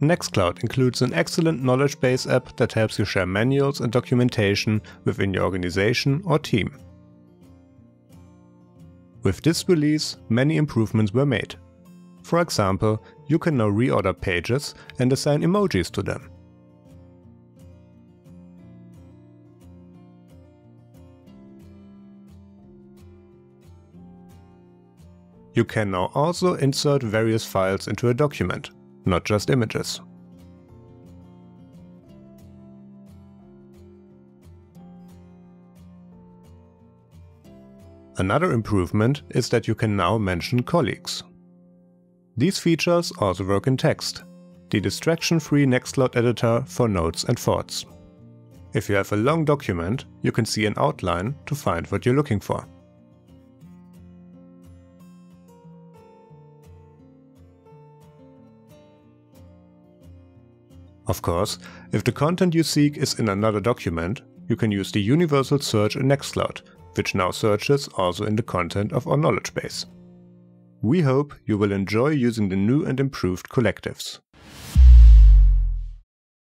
Nextcloud includes an excellent knowledge base app that helps you share manuals and documentation within your organization or team. With this release, many improvements were made. For example, you can now reorder pages and assign emojis to them. You can now also insert various files into a document, not just images. Another improvement is that you can now mention colleagues. These features also work in text, the distraction-free Nextcloud editor for notes and thoughts. If you have a long document, you can see an outline to find what you're looking for. Of course, if the content you seek is in another document, you can use the universal search in Nextcloud, which now searches also in the content of our knowledge base. We hope you will enjoy using the new and improved collectives.